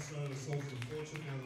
sunshine and social fortune I'm